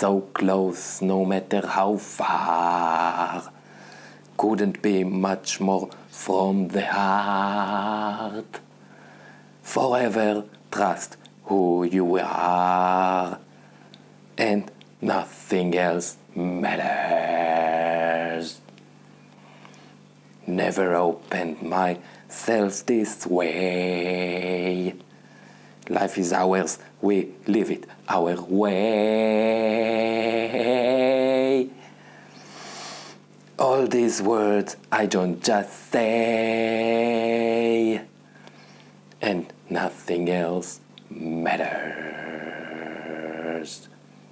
so close no matter how far. Couldn't be much more from the heart. Forever trust who you are, and nothing else matters. Never opened myself this way. Life is ours, we live it our way. All these words I don't just say, and nothing else matters.